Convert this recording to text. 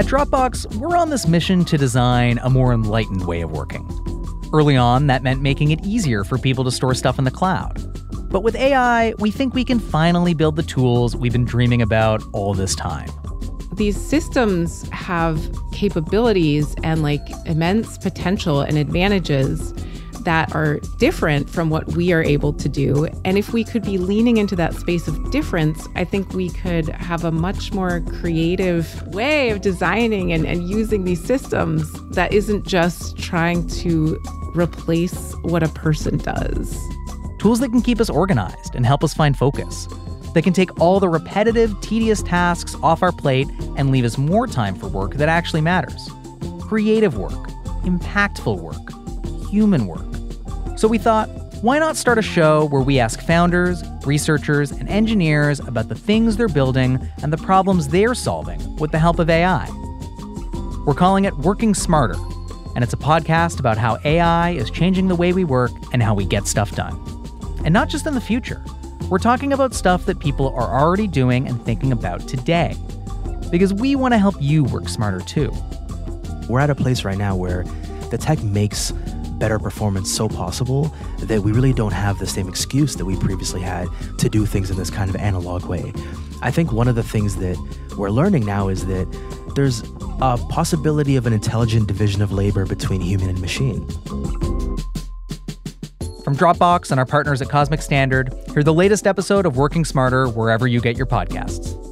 At Dropbox, we're on this mission to design a more enlightened way of working. Early on, that meant making it easier for people to store stuff in the cloud. But with AI, we think we can finally build the tools we've been dreaming about all this time. These systems have capabilities and like immense potential and advantages that are different from what we are able to do. And if we could be leaning into that space of difference, I think we could have a much more creative way of designing and, and using these systems that isn't just trying to replace what a person does. Tools that can keep us organized and help us find focus. That can take all the repetitive, tedious tasks off our plate and leave us more time for work that actually matters. Creative work, impactful work, human work. So we thought, why not start a show where we ask founders, researchers, and engineers about the things they're building and the problems they're solving with the help of AI? We're calling it Working Smarter, and it's a podcast about how AI is changing the way we work and how we get stuff done. And not just in the future. We're talking about stuff that people are already doing and thinking about today. Because we want to help you work smarter too. We're at a place right now where the tech makes better performance so possible that we really don't have the same excuse that we previously had to do things in this kind of analog way. I think one of the things that we're learning now is that there's a possibility of an intelligent division of labor between human and machine. From Dropbox and our partners at Cosmic Standard, hear the latest episode of Working Smarter wherever you get your podcasts.